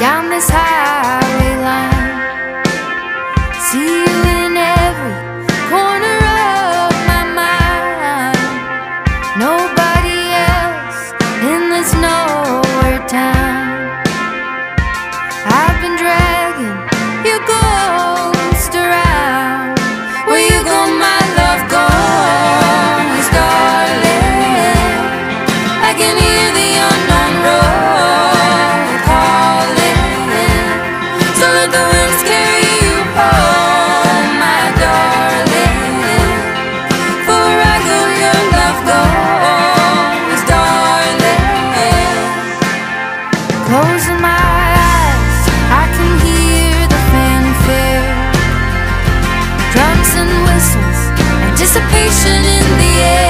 down this highway line. See closing my eyes, I can hear the fanfare, drums and whistles, anticipation in the air.